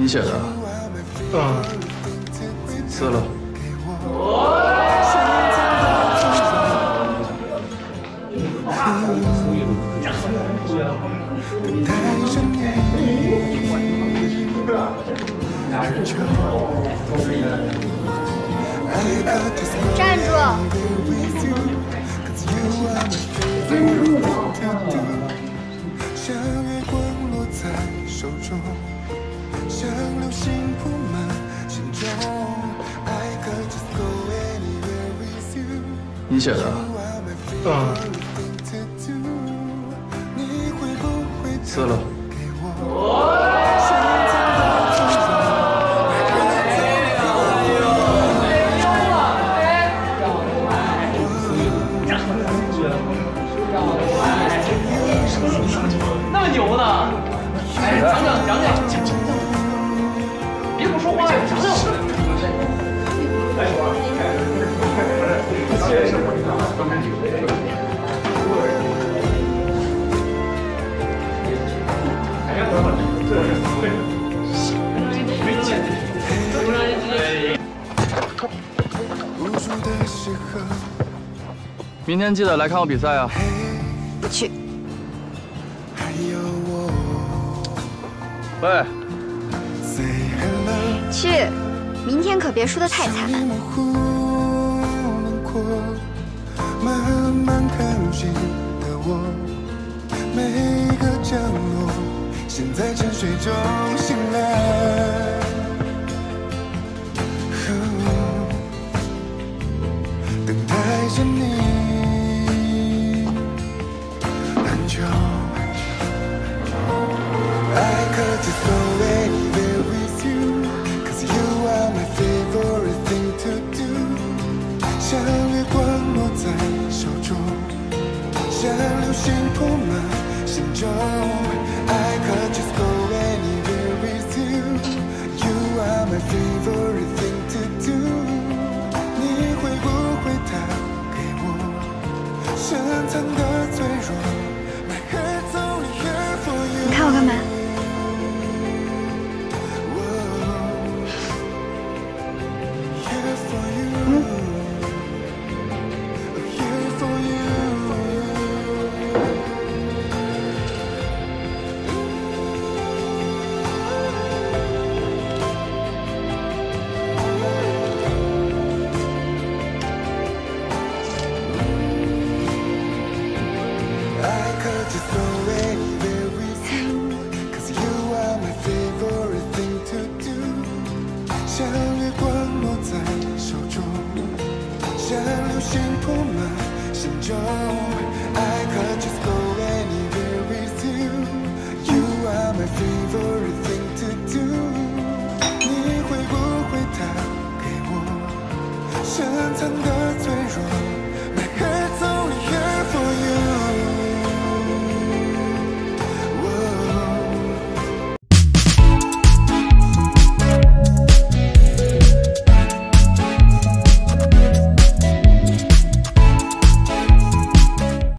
你写的？嗯。撕了。站住！你写的？嗯。撕了。那么牛呢？哎，讲讲讲讲，明天记得来看我比赛啊！不去。喂，去，明天可别输得太惨。慢慢靠近的我，每个角落，现在沉睡中醒来。等待着你很久。I could just go anywhere with you, cause you are my favorite thing to do. 像月光落在手中，像流星铺满 心中。I could just go anywhere with you. You are my favorite thing to do. 你会不会打给我？深藏的脆弱，My heart's 像流星铺满心中。I could just go anywhere with you. You are my favorite thing to do. 你会不会打给我？深藏的脆弱